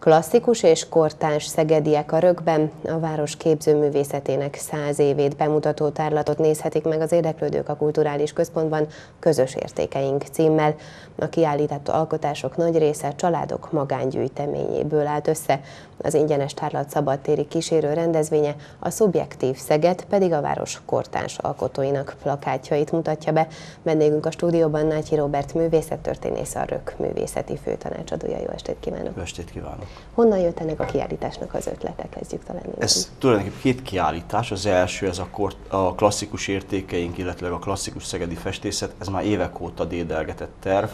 Klasszikus és kortárs szegediek a rögben a város képzőművészetének száz évét bemutató tárlatot nézhetik meg az érdeklődők a Kulturális Központban Közös Értékeink címmel. A kiállított alkotások nagy része családok magángyűjteményéből állt össze. Az ingyenes tárlat szabadtéri kísérő rendezvénye a szubjektív Szeged pedig a város kortárs alkotóinak plakátjait mutatja be. Vendégünk a stúdióban Nátyi Robert művészettörténész, a Rök művészeti főtanácsadója. Jó estét kívánok! Jó estét kívánok! Honnan jött ennek a kiállításnak az ötlete? Kezdjük talán. Ez tulajdonképpen két kiállítás. Az első, ez a, kort, a klasszikus értékeink, illetve a klasszikus szegedi festészet, ez már évek óta dédelgetett terv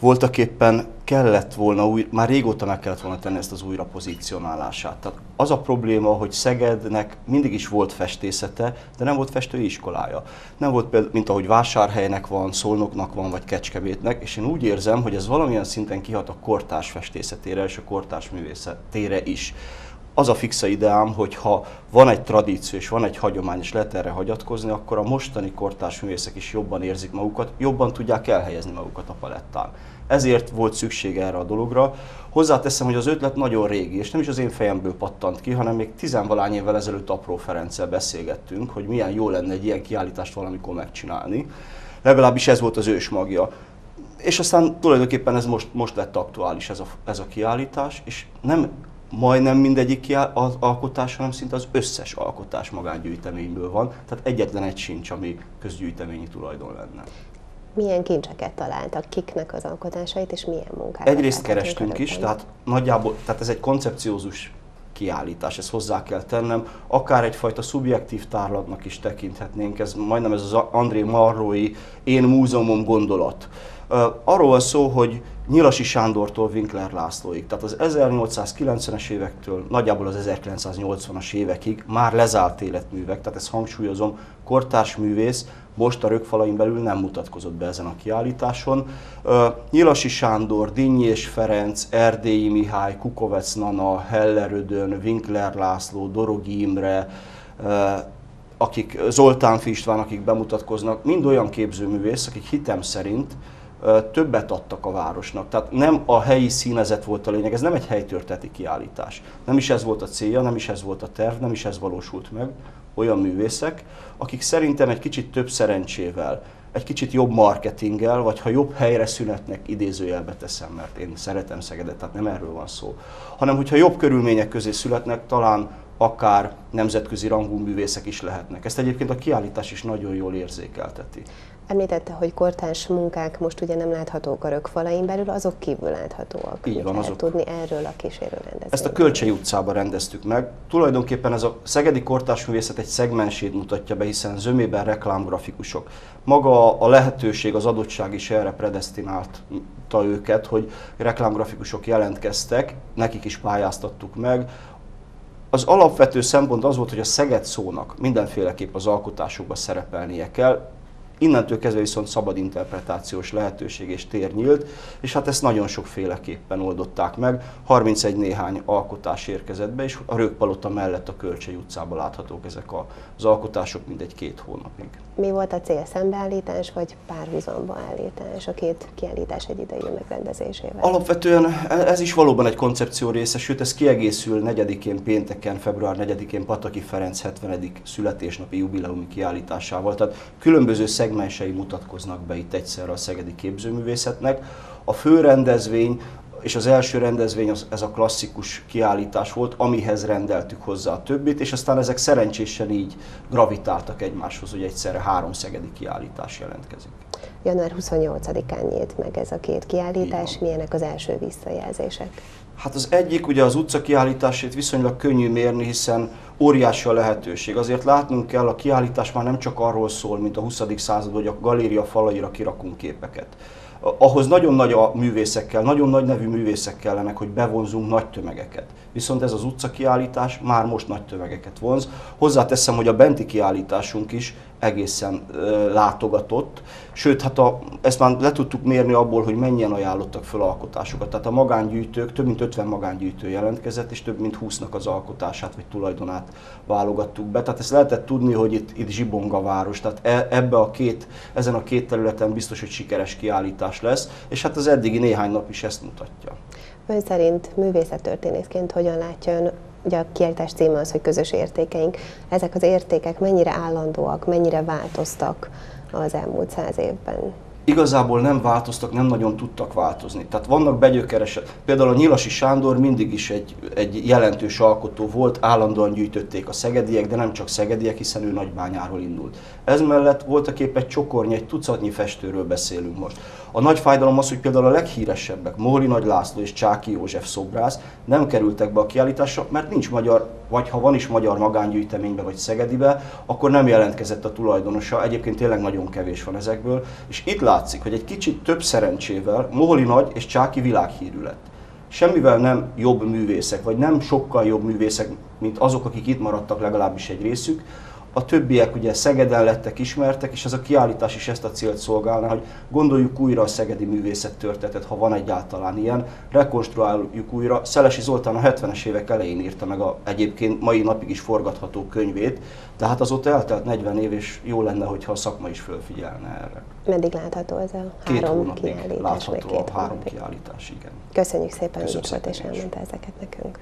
voltak éppen kellett volna, új, már régóta meg kellett volna tenni ezt az újra pozícionálását. Tehát az a probléma, hogy Szegednek mindig is volt festészete, de nem volt festőiskolája. Nem volt például, mint ahogy Vásárhelynek van, Szolnoknak van, vagy Kecskemétnek, és én úgy érzem, hogy ez valamilyen szinten kihat a kortárs festészetére és a kortárs művészetére is az a fixa ideám, hogy ha van egy tradíció és van egy hagyomány, és lehet erre hagyatkozni, akkor a mostani kortárs művészek is jobban érzik magukat, jobban tudják elhelyezni magukat a palettán. Ezért volt szükség erre a dologra. Hozzáteszem, hogy az ötlet nagyon régi, és nem is az én fejemből pattant ki, hanem még tizenvalány évvel ezelőtt Apró Ferenccel beszélgettünk, hogy milyen jó lenne egy ilyen kiállítást valamikor megcsinálni. Legalábbis ez volt az ős magja. És aztán tulajdonképpen ez most, most lett aktuális ez a, ez a kiállítás, és nem majdnem mindegyik az alkotás, hanem szinte az összes alkotás magángyűjteményből van, tehát egyetlen egy sincs, ami közgyűjteményi tulajdon lenne. Milyen kincseket találtak, kiknek az alkotásait, és milyen munkákat? Egyrészt kerestünk is, tehát nagyjából, tehát ez egy koncepciózus kiállítás, ezt hozzá kell tennem, akár egyfajta szubjektív tárlatnak is tekinthetnénk, ez majdnem ez az André Marrói én múzeumom gondolat. Arról van szó, hogy Nyilasi Sándortól Winkler Lászlóig, tehát az 1890-es évektől nagyjából az 1980-as évekig már lezárt életművek, tehát ezt hangsúlyozom, kortárs művész most a rögfalain belül nem mutatkozott be ezen a kiállításon. Nyilasi Sándor, Dinnyi és Ferenc, Erdélyi Mihály, Kukovec Nana, Heller Ödön, Winkler László, Dorogi Imre, akik Zoltán István, akik bemutatkoznak, mind olyan képzőművész, akik hitem szerint többet adtak a városnak. Tehát nem a helyi színezet volt a lényeg, ez nem egy helytörteti kiállítás. Nem is ez volt a célja, nem is ez volt a terv, nem is ez valósult meg. Olyan művészek, akik szerintem egy kicsit több szerencsével, egy kicsit jobb marketinggel, vagy ha jobb helyre szünetnek, idézőjelbe teszem, mert én szeretem Szegedet, tehát nem erről van szó, hanem hogyha jobb körülmények közé születnek, talán akár nemzetközi rangú művészek is lehetnek. Ezt egyébként a kiállítás is nagyon jól érzékelteti. Említette, hogy kortárs munkák most ugye nem láthatók a rögfalain belül, azok kívül láthatóak. Így van, azok. tudni erről a kísérő rendezvényről? Ezt a Kölcsei utcában rendeztük meg. Tulajdonképpen ez a szegedi kortárs művészet egy szegmensét mutatja be, hiszen zömében reklámgrafikusok. Maga a lehetőség, az adottság is erre predestinálta őket, hogy reklámgrafikusok jelentkeztek, nekik is pályáztattuk meg, az alapvető szempont az volt, hogy a Szeged szónak mindenféleképp az alkotásokban szerepelnie kell, Innentől kezdve viszont szabad interpretációs lehetőség és tér nyílt, és hát ezt nagyon sokféleképpen oldották meg. 31 néhány alkotás érkezett be, és a Rögpalota mellett a Kölcsei utcában láthatók ezek az alkotások mindegy két hónapig. Mi volt a cél, szembeállítás vagy párhuzamba állítás a két kiállítás egy idejű megrendezésével? Alapvetően ez is valóban egy koncepció része, sőt ez kiegészül 4-én pénteken, február 4-én Pataki Ferenc 70. születésnapi jubileumi kiállításával. Tehát különböző szeg szegmensei mutatkoznak be itt egyszerre a szegedi képzőművészetnek. A fő rendezvény és az első rendezvény az, ez a klasszikus kiállítás volt, amihez rendeltük hozzá a többit, és aztán ezek szerencsésen így gravitáltak egymáshoz, hogy egyszerre három szegedi kiállítás jelentkezik. Január 28-án nyílt meg ez a két kiállítás, milyenek az első visszajelzések? Hát az egyik, ugye az utca kiállításét viszonylag könnyű mérni, hiszen óriási a lehetőség. Azért látnunk kell, a kiállítás már nem csak arról szól, mint a 20. század, hogy a galéria falaira kirakunk képeket. Ahhoz nagyon nagy a művészekkel, nagyon nagy nevű művészek kellenek, hogy bevonzunk nagy tömegeket. Viszont ez az utca kiállítás már most nagy tömegeket vonz. Hozzáteszem, hogy a benti kiállításunk is egészen látogatott. Sőt, hát a, ezt már le tudtuk mérni abból, hogy mennyien ajánlottak fel alkotásokat. Tehát a magángyűjtők, több mint 50 magángyűjtő jelentkezett, és több mint 20-nak az alkotását vagy tulajdonát válogattuk be. Tehát ezt lehetett tudni, hogy itt, itt zsibong a város. Tehát e, ebbe a két, ezen a két területen biztos, hogy sikeres kiállítás lesz, és hát az eddigi néhány nap is ezt mutatja. Ön szerint művészettörténészként hogyan látja ön, ugye a kiállítás címe az, hogy közös értékeink. Ezek az értékek mennyire állandóak, mennyire változtak az elmúlt száz évben? Igazából nem változtak, nem nagyon tudtak változni. Tehát vannak begyökeresek. Például a Nyilasi Sándor mindig is egy, egy jelentős alkotó volt, állandóan gyűjtötték a szegediek, de nem csak szegediek, hiszen ő Nagybányáról indult. Ez mellett voltak épp egy csokornyi, egy tucatnyi festőről beszélünk most. A nagy fájdalom az, hogy például a leghíresebbek, Mohli Nagy László és Csáki József szobrász nem kerültek be a kiállításra, mert nincs magyar, vagy ha van is magyar magángyűjteménybe vagy Szegedibe, akkor nem jelentkezett a tulajdonosa. Egyébként tényleg nagyon kevés van ezekből. És itt látszik, hogy egy kicsit több szerencsével Mohli Nagy és Csáki világhírű lett. Semmivel nem jobb művészek, vagy nem sokkal jobb művészek, mint azok, akik itt maradtak legalábbis egy részük, a többiek ugye Szegeden lettek ismertek, és ez a kiállítás is ezt a célt szolgálna, hogy gondoljuk újra a szegedi művészet történetet, ha van egyáltalán ilyen, rekonstruáljuk újra. Szelesi Zoltán a 70-es évek elején írta meg a egyébként mai napig is forgatható könyvét, tehát az ott eltelt 40 év, és jó lenne, hogyha a szakma is fölfigyelne erre. Meddig látható ez a két három kiállítás? látható két a három kiállítás, igen. Köszönjük szépen, hogy itt volt és elmondta ezeket nekünk.